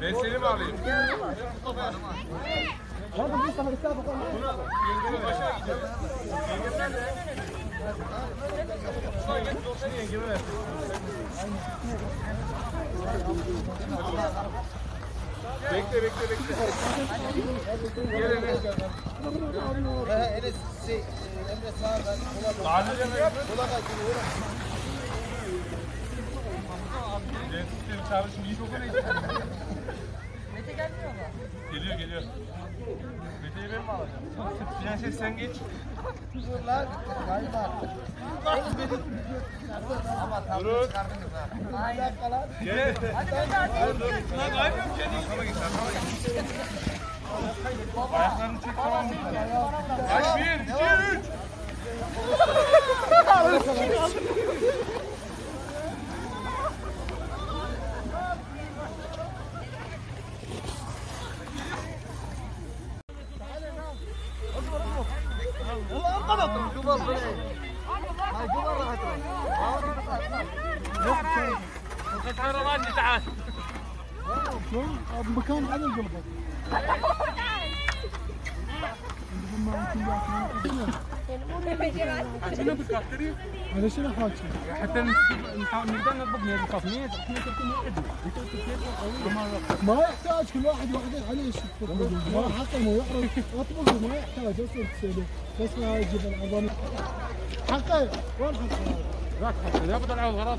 Resleri mi alayım? Yengemi başa gideceğim. Yengem nerede? Şuna gel, olsana yengeme ver. Bekle bekle bekle. Gel Enes. Enes şey, Emre sağdan. Mahallede mi yapın? Kola kaçıyor. Renkli çağrışım iyi çok önemli. Mete gelmiyor mu? Geliyor geliyor. Mete'yi ben mi alacağım? Prenses sen geç. Dur lan. Galiba. Ama Durun. çıkardınız ha. Lan. Gel. Hadi dur. Lan kaybım kendin. Arkama git arkama git. Ayaklarını çek tamam mı? Kaç bir, iki, üç. والله انقبض الجبر الجبر راحت راحت راحت تعال مكان على القلبة عشان بالكافتري هذا شنو حاجة حتى نقدر نضبط 500 500 300 ادنى ما يحتاج كل واحد واحد عليه شوف ما حق ما يعرف اطبق ما يحتاج أصلا تسوي بس ما يجيب العظام حقه وين حقه؟ ذاك حتى ياخذ العوض خلاص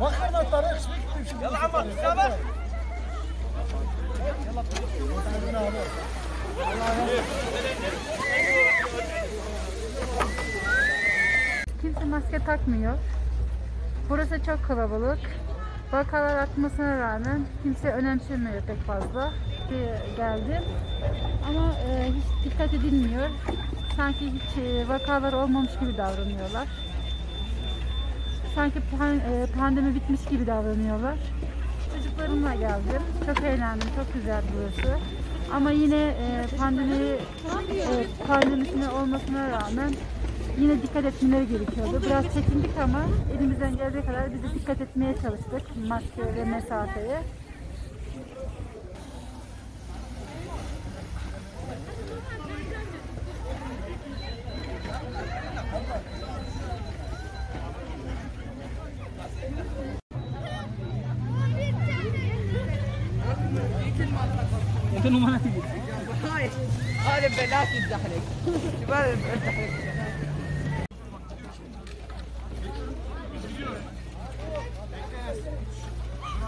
وخرنا الطريق إيش بك تمشي يلا عمر سابق Kimse maske takmıyor. Burası çok kalabalık. Vakalar artmasına rağmen kimse önemsemiyor pek fazla. Bir Geldim. Ama e, hiç dikkat edilmiyor. Sanki hiç e, vakalar olmamış gibi davranıyorlar. Sanki pan- e, pandemi bitmiş gibi davranıyorlar. Çocuklarımla geldim. Çok eğlendim. Çok güzel burası. Ama yine e, pandemi e, pandemisine olmasına rağmen yine dikkat etmeleri gerekiyordu. Biraz çekindik ama elimizden geldiği kadar biz de dikkat etmeye çalıştık. Maske ve mesafeye. انت ما تجي هذا بلاش الزحلق شباب الزحلق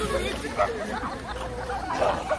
Thank you.